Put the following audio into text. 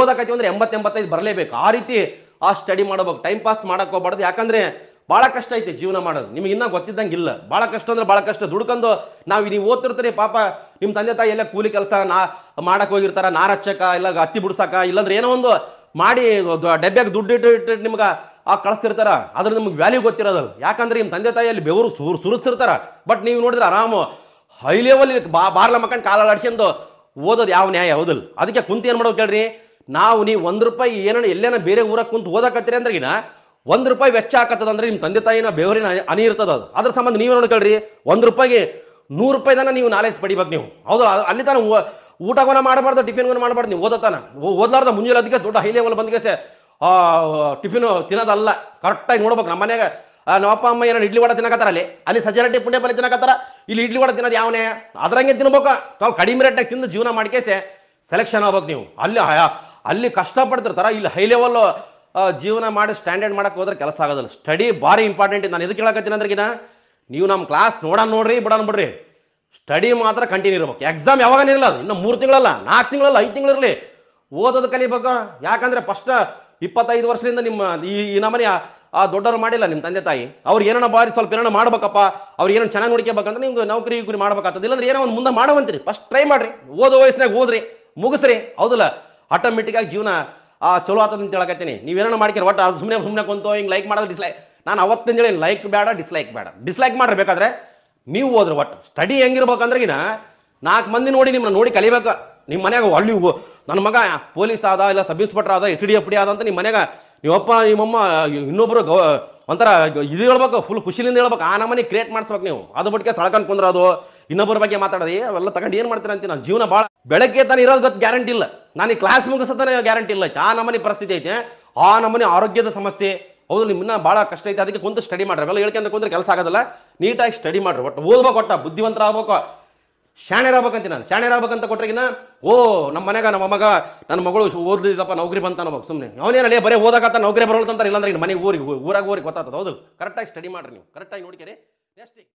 ಓದಕತ್ತೀವಿ ಅಂದ್ರೆ ಎಂಬತ್ತೆಂಬತ್ತೈದು ಬರಲೇಬೇಕು. ಆ ರೀತಿ ಆ ಸ್ಟಡಿ ಮಾಡಬೇಕು. ಟೈಮ್ ಪಾಸ್ ಮಾಡಕ್ಕೆ ಹೋಗ್ಬಾರ್ದು. ಯಾಕಂದ್ರೆ ಭಾಳ ಕಷ್ಟ ಐತೆ ಜೀವನ ಮಾಡೋದು. ನಿಮ್ಗೆ ಇನ್ನೂ ಗೊತ್ತಿದ್ದಂಗೆ ಇಲ್ಲ. ಭಾಳ ಕಷ್ಟ ಅಂದ್ರೆ ಭಾಳ ಕಷ್ಟ. ದುಡ್ಕೊಂಡು ನಾವು ನೀವು ಓದ್ತಿರ್ತೀರಿ, ಪಾಪ ನಿಮ್ಮ ತಂದೆ ತಾಯಿ ಎಲ್ಲ ಕೂಲಿ ಕೆಲಸ ನಾ ಮಾಡಕ್ಕೆ ಹೋಗಿರ್ತಾರೆ ನಾರು ಹಚ್ಚಕ ಇಲ್ಲ ಹತ್ತಿ ಬಿಡ್ಸಕ, ಇಲ್ಲಾಂದ್ರೆ ಏನೋ ಒಂದು ಮಾಡಿ ಡಬ್ಬ್ಯಾಗ ದುಡ್ಡು ಇಟ್ಟು ಇಟ್ಟು ನಿಮ್ಗೆ ಆ ಕಳಿಸ್ತಿರ್ತಾರ. ಅದ್ರ ನಿಮ್ಗೆ ವ್ಯಾಲ್ಯೂ ಗೊತ್ತಿರೋದಲ್ಲ ಯಾಕಂದ್ರೆ ನಿಮ್ಮ ತಂದೆ ತಾಯಿಯಲ್ಲಿ ಬೆವರು ಸುರು ಸುರಿಸ್ತಿರ್ತಾರ. ಬಟ್ ನೀವು ನೋಡಿದ್ರೆ ಆರಾಮು ಹೈ ಲೆವೆಲ್ ಬಾ ಬಾರ್ಲ ಮಕ್ಕಂಡು ಕಾಲ ಅಡ್ಸ್ಕೊಂಡು ಓದೋದು ಯಾವ ನ್ಯಾಯ? ಹೌದಲ್ಲ. ಅದಕ್ಕೆ ಕುಂತ ಏನು ಮಾಡೋದು ಕೇಳ್ರಿ? ನಾವು ನೀವು ಒಂದು ರೂಪಾಯಿ ಏನೋ ಎಲ್ಲೇನ ಬೇರೆ ಊರಾಗ ಕುಂತು ಓದಕತ್ತೀರಿ ಅಂದ್ರಗಿನ ಒಂದು ರೂಪಾಯಿ ವೆಚ್ಚ ಹಾಕತ್ತದ ಅಂದ್ರೆ ನಿಮ್ಮ ತಂದೆ ತಾಯಿನ ಬೆವರಿನ ಹನಿ ಇರ್ತದ ಅದು. ಅದ್ರ ಸಂಬಂಧ ನೀವು ನೋಡ್ಕೊಳ್ರಿ ಒಂದು ರೂಪಾಯಿಗೆ ನೂರು ರೂಪಾಯಿದನ ನೀವು ನಾಲೆಜ್ ಪಡಿಬೇಕು ನೀವು. ಹೌದು ಅಲ್ಲಿ ತಾನ ಊಟಗೋನ ಮಾಡಬಾರ್ದು ಟಿಫಿನ್ಗೋನ ಮಾಡಬಾರ್ದು, ನೀವು ಓದತಾನ ಓದ್ಲಾರ್ದ ಮುಂಜಾನೆ ಅದಕ್ಕೆ ದೊಡ್ಡ ಹೈ ಲೆವೆಲ್ ಬಂದ್ಗೆಸೆ ಟಿಫಿನ್ ತಿನ್ನೋದಲ್ಲ. ಕರೆಕ್ಟಾಗಿ ನೋಡ್ಬೇಕು ನಮ್ಮ ಮನೆಯಾಗ. ನಮ್ಮ ಅಪ್ಪ, ಅಮ್ಮ ಏನೋ ಇಡ್ಲಿ ವಡ ತಿನ್ನಕತ್ತಾರ ಅಲ್ಲಿ. ಅಲ್ಲಿ ಸಜ್ಜರಟ್ಟಿ ಪುಣ್ಯ ಪಲ್ಲೆ ತಿನ್ನಕತ್ತಾರ. ಇಲ್ಲಿ ಇಡ್ಲಿ ವಡ ತಿನ್ನೋದು ಯಾವನೇ? ಅದ್ರಂಗೆ ತಿನ್ಬೇಕು. ಕಡಿಮೆ ರೇಟ್ನಾಗ ತಿಂದು ಜೀವನ ಮಾಡ್ಕೇಸೆ ಸೆಲೆಕ್ಷನ್ ಆಗ್ಬೇಕು ನೀವು. ಅಲ್ಲಿ ಅಲ್ಲಿ ಕಷ್ಟಪಡ್ತಿರ್ತಾರ. ಇಲ್ಲಿ ಹೈ ಲೆವೆಲ್ ಜೀವನ ಮಾಡಿ ಸ್ಟ್ಯಾಂಡರ್ಡ್ ಮಾಡಕ್ಕೆ ಹೋದ್ರೆ ಕೆಲಸ ಆಗೋದಿಲ್ಲ. ಸ್ಟಡಿ ಭಾರಿ ಇಂಪಾರ್ಟೆಂಟ್ ನಾನು ಎದಕ್ಕೆ ಹೇಳಕತ್ತೀನಿ ಅಂದ್ರಗಿನ ನೀವು ನಮ್ಮ ಕ್ಲಾಸ್ ನೋಡೋಣ ನೋಡ್ರಿ ಬಿಡೋಣ ಬಿಡ್ರಿ. ಸ್ಟಡಿ ಮಾತ್ರ ಕಂಟಿನ್ಯೂ ಇರ್ಬೇಕು. ಎಕ್ಸಾಮ್ ಯಾವಾಗ ಇರಲ್ಲ ಅದು. ಇನ್ನು ಮೂರು ತಿಂಗಳಲ್ಲ ನಾಲ್ಕು ತಿಂಗಳಲ್ಲ, ಐದು ತಿಂಗಳಿರಲಿ ಓದೋದು ಕಲಿಬೇಕು ಯಾಕಂದ್ರೆ ಫಸ್ಟ್ ಇಪ್ಪತ್ತೈದು ವರ್ಷದಿಂದ ನಿಮ್ಮ ಈ ಈ ನಮ್ಮನೆ ಆ- ದೊಡ್ಡವ್ರು ಮಾಡಿಲ್ಲ ನಿಮ್ಮ ತಂದೆ ತಾಯಿ. ಅವ್ರು ಏನೋ ಬಾರಿ ಸ್ವಲ್ಪ ಏನೋ ಮಾಡ್ಬೇಕಪ್ಪ. ಅವ್ರು ಏನೋ ಚೆನ್ನಾಗಿ ನೋಡ್ಕೋಬೇಕಂದ್ರೆ ನಿಮ್ಗೆ ನೌಕರಿ ಗುರಿ ಮಾಡ್ಬೇಕಾಗ್ತದೆ. ಇಲ್ಲಾಂದ್ರೆ ಏನೋ ಒಂದು ಮುಂದೆ ಮಾಡುವಂತೀರಿ. ಫಸ್ಟ್ ಟ್ರೈ ಮಾಡ್ರಿ. ಓದೋ ವಯಸ್ಸಿನಾಗ ಓದ್ರಿ. ಮುಗಿಸ್ರಿ. ಹೌದಲ್ಲ? ಆಟೋಮೆಟಿಕ್ಕಾಗಿ ಜೀವನ, ಆ, ಚಲೋ ಆತದ ಅಂತ ಹೇಳಕತ್ತೀನಿ. ನೀವೇನೋ ಮಾಡ್ತೀರಿ ಒಟ್ಟು ಅದು ಸುಮ್ಮನೆ ಸುಮ್ಮನೆ ಕುಂತು ಹಿಂಗೆ ಲೈಕ್ ಮಾಡೋದು ಡಿಸ್ಲೈಕ್ ನಾನು ಅವತ್ತಿನ ಹೇಳಿ ಲೈಕ್ ಬೇಡ ಡಿಸ್ಲೈಕ್ ಬೇಡ. ಡಿಸ್ಲೈಕ್ ಮಾಡಿರ್ಬೇಕಾದ್ರೆ ನೀವು ಹೋದ್ರೆ ಒಟ್ಟು ಸ್ಟಡಿ ಹೆಂಗಿರ್ಬೇಕಂದ್ರಗಿನ ನಾಲ್ಕು ಮಂದಿ ನೋಡಿ ನಿಮ್ಮನ್ನ ನೋಡಿ ಕಲಿಬೇಕು. ನಿಮ್ಮ ಮನೆಯಾಗ ಅಲ್ಲಿ ನನ್ನ ಮಗ ಪೊಲೀಸ್ ಆದ, ಇಲ್ಲ ಸಬ್ ಇನ್ಸ್ಪೆಕ್ಟರ್ ಆದ, ಎಸ್ ಡಿ ಎಫ್ ಡಿ ಆದ ಅಂತ ನಿಮ್ಮ ಮನ್ಯಾಗ ನಿಮ್ಮಪ್ಪ ನಿಮ್ಮಮ್ಮ ಇನ್ನೊಬ್ಬರು ಗೌ ಒಂಥರ ಇದು ಹೇಳ್ಬೇಕು ಫುಲ್ ಖುಷಿಲಿಂದ ಹೇಳ್ಬೇಕು, ಆ ನಮ್ಮನೆ ಕ್ರಿಯೇಟ್ ಮಾಡಿಸ್ಬೇಕು ನೀವು. ಅದು ಬಿಟ್ಕೆ ಸಳ್ಕೊಂಡು ಕುಂದ್ರೋದು ಇನ್ನೊಬ್ಬರ ಬಗ್ಗೆ ಮಾತಾಡೋದು ಅವೆಲ್ಲ ತಗೊಂಡು ಏನು ಮಾಡ್ತೀರ ಅಂತ ನಾನು ಜೀವನ ಭಾಳ ಬೆಳಗ್ಗೆ ತಾನೇ ಇರೋದು ಗೊತ್ತು ಗ್ಯಾರಂಟಿ ಇಲ್ಲ. ನಾನು ಈ ಕ್ಲಾಸ್ ಮುಗಿಸತಾನೆ ಗ್ಯಾರಂಟಿ ಇಲ್ಲ ಆ ನಮ್ಮನೆ ಪರಿಸ್ಥಿತಿ ಐತೆ. ಆ ನಮ್ಮನೆ ಆರೋಗ್ಯದ ಸಮಸ್ಯೆ. ಹೌದು, ನಿಮ್ಮನ್ನ ಭಾಳ ಕಷ್ಟ ಐತೆ. ಅದಕ್ಕೆ ಕುಂತು ಸ್ಟಡಿ ಮಾಡ್ರಿ. ಅವೆಲ್ಲ ಹೇಳ್ಕೊಂಡ್ರೆ ಕುಂದ್ರೆ ಕೆಲಸ ಆಗೋದಿಲ್ಲ. ನೀಟಾಗಿ ಸ್ಟಡಿ ಮಾಡ್ರಿ. ಒಟ್ಟು ಓದ್ಬೇಕು ಒಟ್ಟ ಬುದ್ಧಿವಂತರ ಆಗ್ಬೇಕು ಶಾಣೆರಾಗ್ಬೇಕಂತ ನಾನು, ಶಾಣೆರಾಗ್ಬೇಕಂತ ಕೊಟ್ರಿಗಿನ, ಓ, ನಮ್ಮ ಮನೆಗ ನಮ್ಮ ಮಗ, ನನ್ನ ಮಗಳು ಓದ್ಲಿದ್ದಪ್ಪ ನೌಕರಿ ಬಂತ ಮಗ ಸುಮ್ಮನೆ ಅವನೇನಲ್ಲ ಬರೀ ಓದಾಗತ್ತ ನೌಕರಿ ಬರೋಲ್ತಂತಾರೆ ಇಲ್ಲಾಂದ್ರೆ ಇನ್ನು ಮನೆಗೆ ಊರಿಗೆ ಊರಾಗ ಊರಿಗೆ ಗೊತ್ತಾಗ್ತದೆ, ಹೌದು. ಕರೆಕ್ಟಾಗಿ ಸ್ಟಡಿ ಮಾಡ್ರಿ ನೀವು. ಕರೆಕ್ಟಾಗಿ ನೋಡ್ಕೇರಿ. ನೆಕ್ಸ್ಟ್